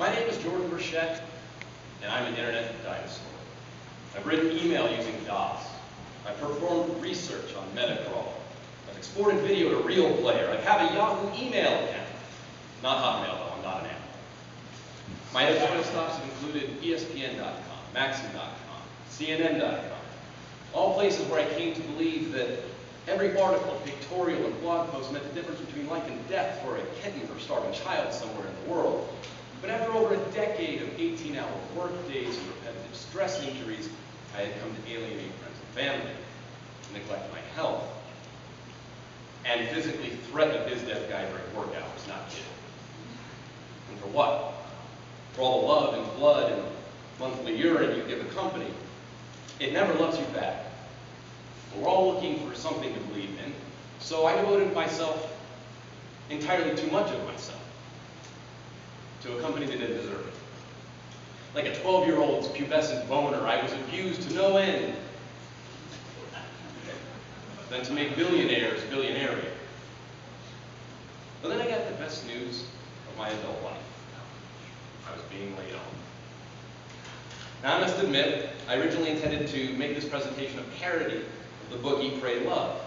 My name is Jordan Burchette, and I'm an internet dinosaur. I've written email using DOS. I've performed research on Metacrawl. I've exported video to Real Player. I have a Yahoo email account. Not Hotmail, though. I'm not an animal. My editorial stops have included ESPN.com, Maxim.com, CNN.com, all places where I came to believe that every article, pictorial, and blog post meant the difference between life and death for a kitten or starving child somewhere in the world. But after over a decade of 18-hour work days and repetitive stress injuries, I had come to alienate friends and family, neglect my health, and physically threaten a biz dev guy during work hours, not kidding. And for what? For all the love and blood and monthly urine you give a company, it never loves you back. We're all looking for something to believe in, so I devoted myself, entirely too much of myself, to a company that didn't deserve it. Like a 12-year-old's pubescent boner, I was abused to no end. Then to make billionaires billionaire. But then I got the best news of my adult life. I was being laid off. Now, I must admit, I originally intended to make this presentation a parody of the book Eat, Pray, Love,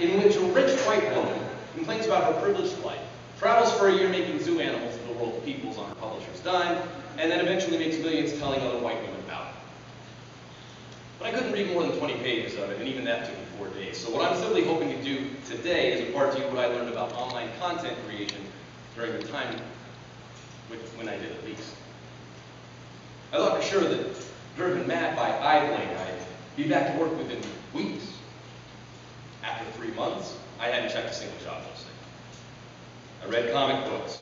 in which a rich white woman complains about her privileged life, travels for a year making zoo animals for the world's peoples on her publisher's dime, and then eventually makes millions telling other white women about it. But I couldn't read more than 20 pages of it, and even that took me four days. So what I'm simply hoping to do today is impart to you what I learned about online content creation during the time with, when I did at least. I thought for sure that, driven mad by idling, I'd be back to work within weeks. After three months, I hadn't checked a single job posting. I read comic books.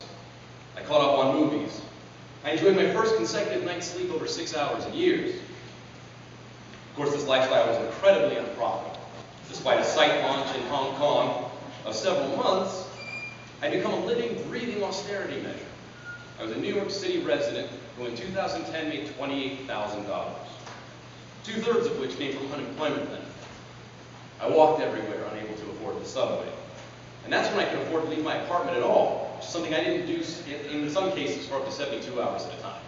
I caught up on movies. I enjoyed my first consecutive night's sleep over six hours in years. Of course, this lifestyle was incredibly unprofitable. Despite a site launch in Hong Kong of several months, I'd become a living, breathing austerity measure. I was a New York City resident who in 2010 made $28,000, two-thirds of which came from unemployment benefits. I walked everywhere, afford the subway. And that's when I could afford to leave my apartment at all, which is something I didn't do in some cases for up to 72 hours at a time.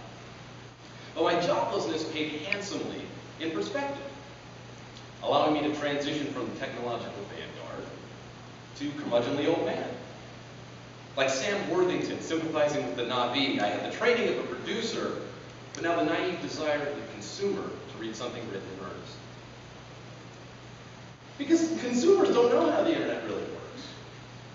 But my joblessness paid handsomely in perspective, allowing me to transition from the technological vanguard to curmudgeonly old man. Like Sam Worthington sympathizing with the Na'vi, I had the training of a producer, but now the naive desire of the consumer to read something written. Because consumers don't know how the internet really works.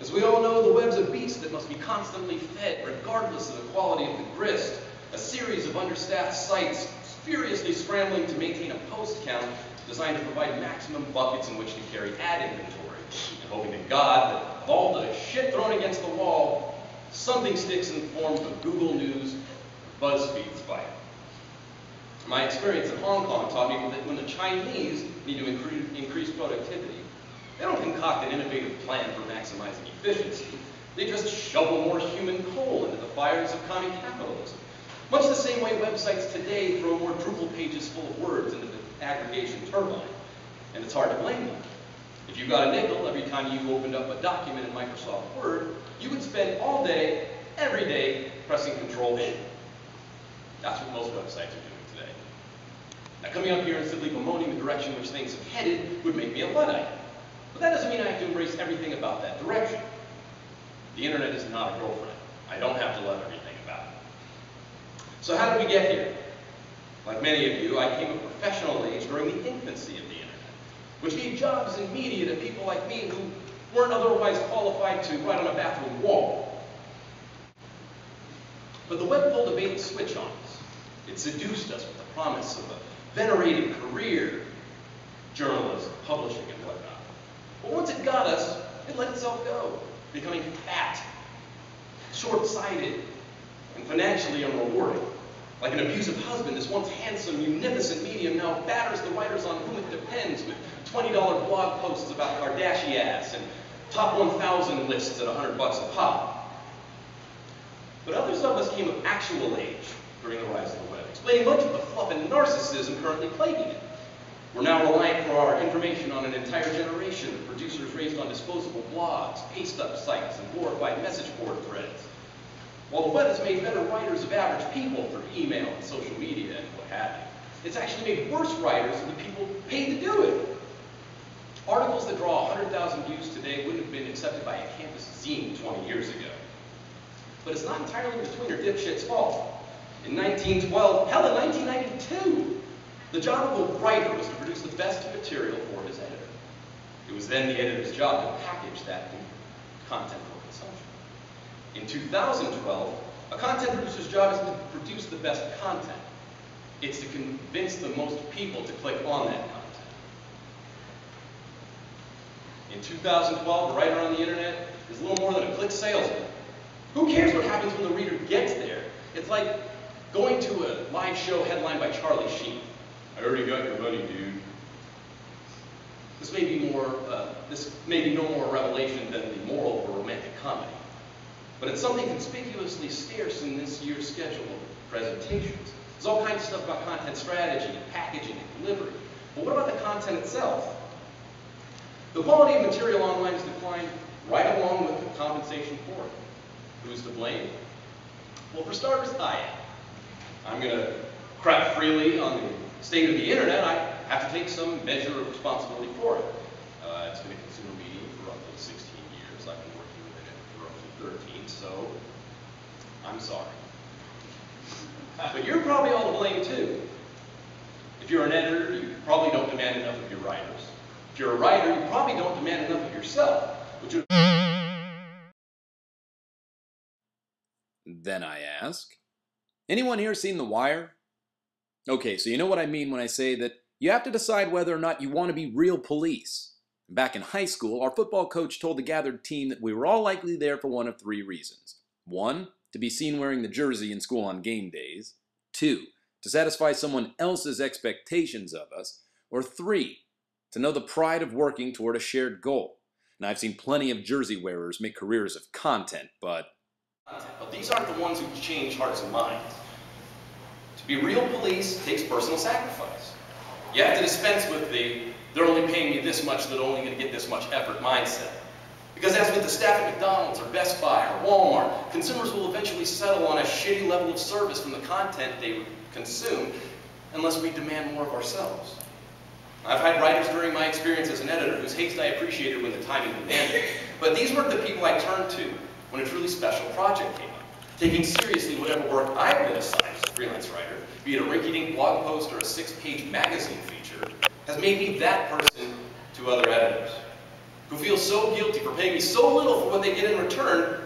As we all know, the web's a beast that must be constantly fed, regardless of the quality of the grist. A series of understaffed sites furiously scrambling to maintain a post count designed to provide maximum buckets in which to carry ad inventory, and hoping to God that of all the shit thrown against the wall, something sticks in the form of Google News BuzzFeed spike. My experience in Hong Kong taught me that when the Chinese need to increase productivity, they don't concoct an innovative plan for maximizing efficiency. They just shovel more human coal into the fires of commie capitalism. Much the same way websites today throw more Drupal pages full of words into the aggregation turbine. And it's hard to blame them. If you got a nickel every time you opened up a document in Microsoft Word, you would spend all day, every day, pressing Control N. That's what most websites are doing. Now, coming up here and simply bemoaning the direction in which things have headed would make me a Luddite. But that doesn't mean I have to embrace everything about that direction. The internet is not a girlfriend. I don't have to love everything about it. So how did we get here? Like many of you, I came of professional age during the infancy of the internet, which gave jobs in media to people like me who weren't otherwise qualified to write on a bathroom wall. But the web pulled a bait and switch on us. It seduced us with the promise of a venerated career, journalism, publishing, and whatnot. But once it got us, it let itself go, becoming fat, short-sighted, and financially unrewarding. Like an abusive husband, this once handsome, munificent medium now batters the writers on whom it depends with $20 blog posts about Kardashians and top 1,000 lists at 100 bucks a pop. But others of us came of actual age during the rise of the explaining much of the fluff and narcissism currently plaguing it. We're now reliant for our information on an entire generation of producers raised on disposable blogs, paste up sites, and glorified message board threads. While the web has made better writers of average people through email and social media and what have you, it's actually made worse writers of the people paid to do it. Articles that draw 100,000 views today wouldn't have been accepted by a campus zine 20 years ago. But it's not entirely the tweener dipshit's fault. In 1912, hell, in 1992, the job of a writer was to produce the best material for his editor. It was then the editor's job to package that content for consumption. In 2012, a content producer's job is to produce the best content. It's to convince the most people to click on that content. In 2012, a writer on the internet is a little more than a click salesman. Who cares what happens when the reader gets there? It's like going to a live show headlined by Charlie Sheen. I already got your money, dude. This may be more, uh, this may be no more revelation than the moral of a romantic comedy. But it's something conspicuously scarce in this year's schedule of presentations. There's all kinds of stuff about content strategy and packaging and delivery. But what about the content itself? The quality of material online has declined right along with the compensation for it. Who's to blame? Well, for starters, I am. I'm going to crap freely on the state of the internet. I have to take some measure of responsibility for it. Uh, it's been a consumer medium for roughly 16 years. I've been working with it for roughly 13, so I'm sorry. But you're probably all to blame too. If you're an editor, you probably don't demand enough of your writers. If you're a writer, you probably don't demand enough of yourself, which Then I ask, anyone here seen The Wire? Okay, so you know what I mean when I say that you have to decide whether or not you want to be real police. Back in high school, our football coach told the gathered team that we were all likely there for one of three reasons. One, to be seen wearing the jersey in school on game days. Two, to satisfy someone else's expectations of us. Or three, to know the pride of working toward a shared goal. And I've seen plenty of jersey wearers make careers of content, but but these aren't the ones who change hearts and minds. To be real police takes personal sacrifice. You have to dispense with the, they're only paying me this much, they're only going to get this much effort mindset. Because as with the staff at McDonald's or Best Buy or Walmart, consumers will eventually settle on a shitty level of service from the content they consume unless we demand more of ourselves. I've had writers during my experience as an editor whose haste I appreciated when the timing demanded, but these weren't the people I turned to when a truly special project came up. Taking seriously whatever work I've been assigned as a freelance writer, be it a rinky-dink blog post or a six-page magazine feature, has made me that person to other editors, who feel so guilty for paying me so little for what they get in return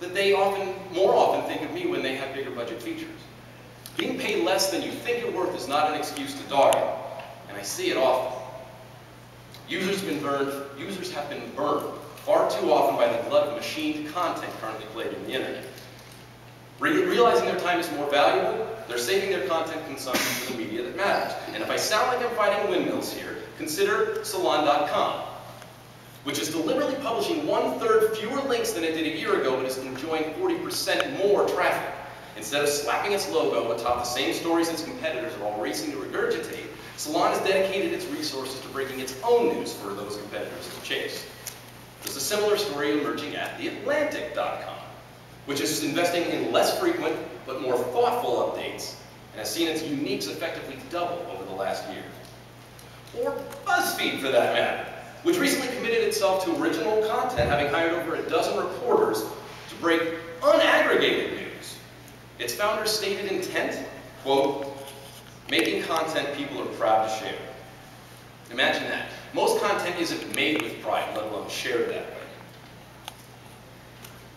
that they often, more often think of me when they have bigger budget features. Being paid less than you think you're worth is not an excuse to dog it, and I see it often. Users been burned, users have been burned far too often by the glut of machined content currently played the internet. Re realizing their time is more valuable, they're saving their content consumption for the media that matters. And if I sound like I'm fighting windmills here, consider Salon.com, which is deliberately publishing one-third fewer links than it did a year ago, but is enjoying 40% more traffic. Instead of slapping its logo atop the same stories its competitors are all racing to regurgitate, Salon has dedicated its resources to breaking its own news for those competitors to chase. There's a similar story emerging at TheAtlantic.com, which is investing in less frequent but more thoughtful updates and has seen its uniques effectively double over the last year. Or BuzzFeed, for that matter, which recently committed itself to original content, having hired over a dozen reporters to break unaggregated news. Its founder's stated intent, quote, making content people are proud to share. Imagine that. Most content isn't made with pride, let alone shared that way.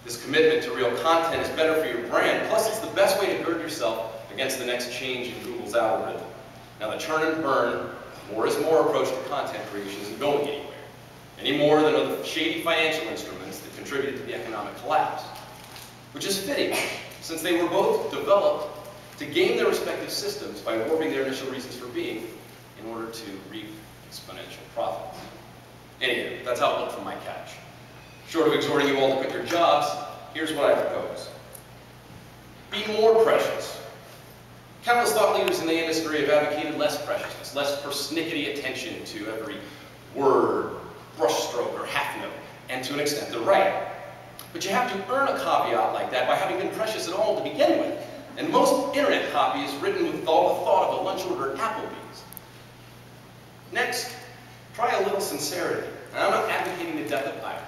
This commitment to real content is better for your brand, plus it's the best way to gird yourself against the next change in Google's algorithm. Now the churn and burn, more is more approach to content creation isn't going anywhere, any more than the shady financial instruments that contributed to the economic collapse. Which is fitting, since they were both developed to game their respective systems by warping their initial reasons for being in order to reap exponential profits. Anyway, that's how it looked from my couch. Short of exhorting you all to quit your jobs, here's what I propose. Be more precious. Countless thought leaders in the industry have advocated less preciousness, less persnickety attention to every word, brushstroke, or half note, and to an extent they're right. But you have to earn a caveat like that by having been precious at all to begin with. And most internet copy is written with all the thought of a lunch order at Applebee's. Next, try a little sincerity. And I'm not advocating the death of irony.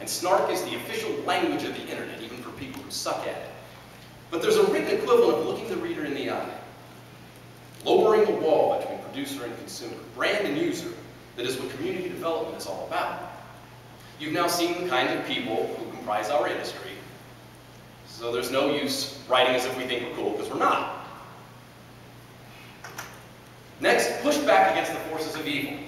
And snark is the official language of the internet, even for people who suck at it. But there's a written equivalent of looking the reader in the eye. Lowering the wall between producer and consumer, brand and user, that is what community development is all about. You've now seen the kind of people who comprise our industry, so there's no use writing as if we think we're cool, because we're not. Next, push back against the forces of evil.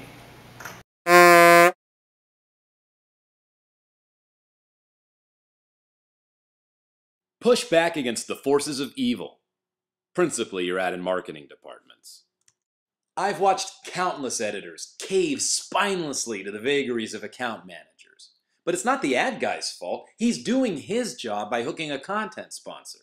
Push back against the forces of evil, principally your ad and marketing departments. I've watched countless editors cave spinelessly to the vagaries of account managers. But it's not the ad guy's fault. He's doing his job by hooking a content sponsor.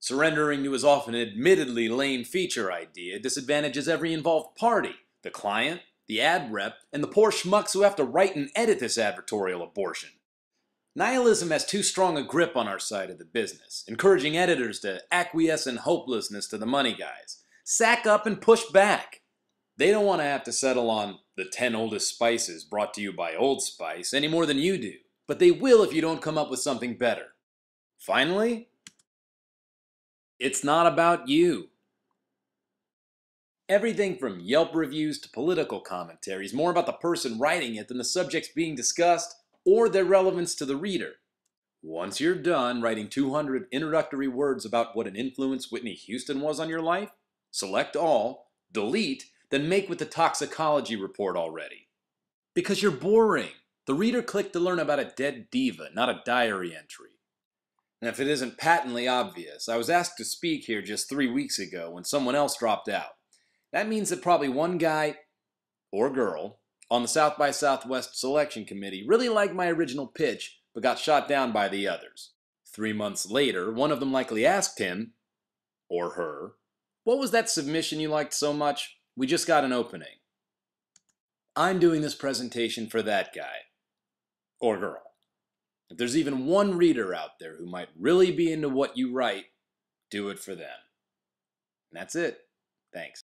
Surrendering to his often admittedly lame feature idea disadvantages every involved party the client, the ad rep, and the poor schmucks who have to write and edit this advertorial abortion. Nihilism has too strong a grip on our side of the business, encouraging editors to acquiesce in hopelessness to the money guys. Sack up and push back. They don't want to have to settle on the 10 oldest spices brought to you by Old Spice any more than you do, but they will if you don't come up with something better. Finally, it's not about you. Everything from Yelp reviews to political commentary is more about the person writing it than the subjects being discussed or their relevance to the reader. Once you're done writing 200 introductory words about what an influence Whitney Houston was on your life, select all, delete, then make with the toxicology report already. Because you're boring. The reader clicked to learn about a dead diva, not a diary entry. And if it isn't patently obvious, I was asked to speak here just three weeks ago when someone else dropped out. That means that probably one guy or girl on the South by Southwest selection committee really liked my original pitch but got shot down by the others. Three months later, one of them likely asked him, or her, What was that submission you liked so much? We just got an opening. I'm doing this presentation for that guy. Or girl. If there's even one reader out there who might really be into what you write, do it for them. And that's it. Thanks.